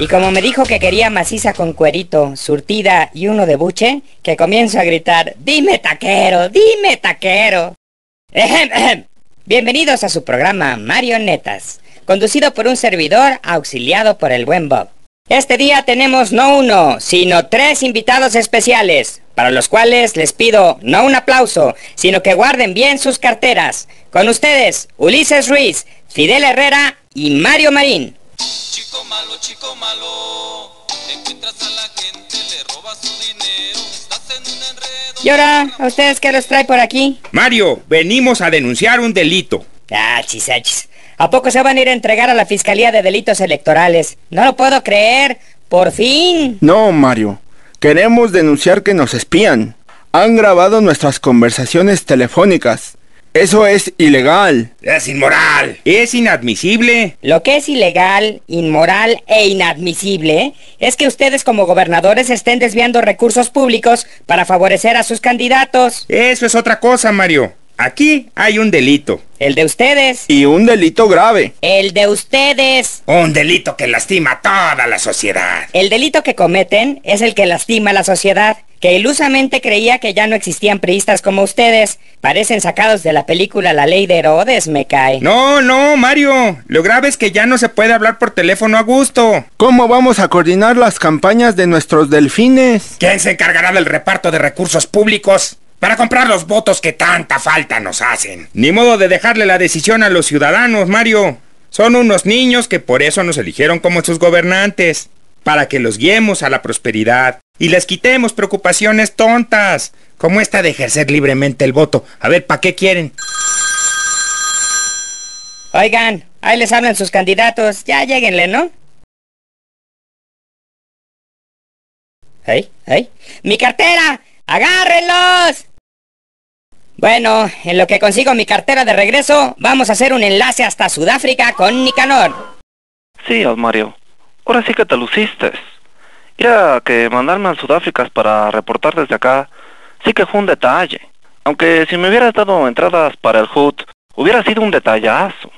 Y como me dijo que quería maciza con cuerito, surtida y uno de buche, que comienzo a gritar, dime taquero, dime taquero. Bienvenidos a su programa Marionetas, conducido por un servidor auxiliado por el buen Bob. Este día tenemos no uno, sino tres invitados especiales, para los cuales les pido no un aplauso, sino que guarden bien sus carteras. Con ustedes, Ulises Ruiz, Fidel Herrera y Mario Marín. Chico malo, chico malo, encuentras a la gente, le robas su dinero, estás en un enredo. ¿Y ahora, a ustedes qué los trae por aquí? Mario, venimos a denunciar un delito. Ah, chisachis. ¿A poco se van a ir a entregar a la Fiscalía de Delitos Electorales? No lo puedo creer. Por fin. No, Mario. Queremos denunciar que nos espían. Han grabado nuestras conversaciones telefónicas. Eso es ilegal. Es inmoral. Es inadmisible. Lo que es ilegal, inmoral e inadmisible es que ustedes como gobernadores estén desviando recursos públicos para favorecer a sus candidatos. Eso es otra cosa, Mario. Aquí hay un delito. El de ustedes. Y un delito grave. El de ustedes. Un delito que lastima a toda la sociedad. El delito que cometen es el que lastima a la sociedad, que ilusamente creía que ya no existían priistas como ustedes. Parecen sacados de la película La Ley de Herodes, me cae. No, no, Mario. Lo grave es que ya no se puede hablar por teléfono a gusto. ¿Cómo vamos a coordinar las campañas de nuestros delfines? ¿Quién se encargará del reparto de recursos públicos? Para comprar los votos que tanta falta nos hacen. Ni modo de dejarle la decisión a los ciudadanos, Mario. Son unos niños que por eso nos eligieron como sus gobernantes. Para que los guiemos a la prosperidad y les quitemos preocupaciones tontas, como esta de ejercer libremente el voto. A ver, ¿para qué quieren? Oigan, ahí les hablan sus candidatos. Ya lleguenle, ¿no? ¡Ay! ¡Ay! ¡Mi cartera! ¡Agárrenlos! Bueno, en lo que consigo mi cartera de regreso, vamos a hacer un enlace hasta Sudáfrica con Nicanor. Sí, Mario. Ahora sí que te luciste. Mira que mandarme a Sudáfrica para reportar desde acá, sí que fue un detalle. Aunque si me hubieras dado entradas para el HUD, hubiera sido un detallazo.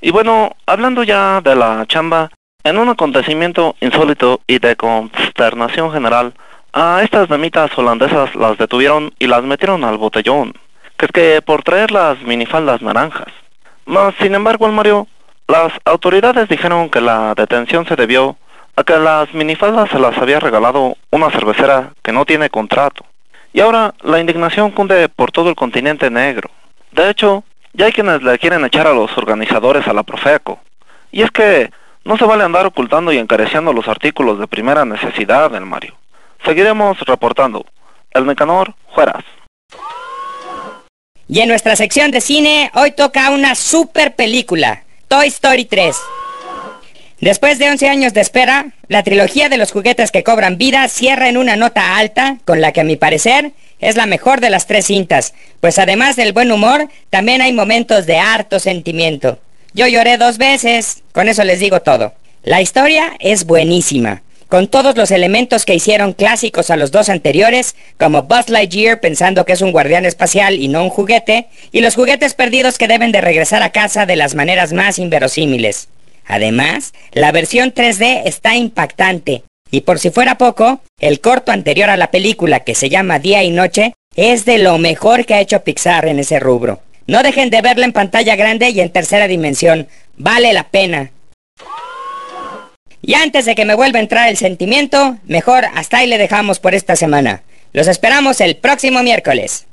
Y bueno, hablando ya de la chamba, en un acontecimiento insólito y de consternación general, a estas damitas holandesas las detuvieron y las metieron al botellón. Que es que por traer las minifaldas naranjas. Mas, sin embargo, el Mario, las autoridades dijeron que la detención se debió a que las minifaldas se las había regalado una cervecera que no tiene contrato. Y ahora la indignación cunde por todo el continente negro. De hecho, ya hay quienes le quieren echar a los organizadores a la Profeco. Y es que no se vale andar ocultando y encareciendo los artículos de primera necesidad del Mario. Seguiremos reportando. El Mecanor, Jueras. Y en nuestra sección de cine, hoy toca una super película, Toy Story 3. Después de 11 años de espera, la trilogía de los juguetes que cobran vida cierra en una nota alta, con la que a mi parecer es la mejor de las tres cintas, pues además del buen humor, también hay momentos de harto sentimiento. Yo lloré dos veces, con eso les digo todo. La historia es buenísima con todos los elementos que hicieron clásicos a los dos anteriores, como Buzz Lightyear pensando que es un guardián espacial y no un juguete, y los juguetes perdidos que deben de regresar a casa de las maneras más inverosímiles. Además, la versión 3D está impactante, y por si fuera poco, el corto anterior a la película que se llama Día y Noche es de lo mejor que ha hecho Pixar en ese rubro. No dejen de verla en pantalla grande y en tercera dimensión, vale la pena. Y antes de que me vuelva a entrar el sentimiento, mejor hasta ahí le dejamos por esta semana. Los esperamos el próximo miércoles.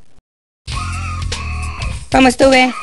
¿Cómo estuve?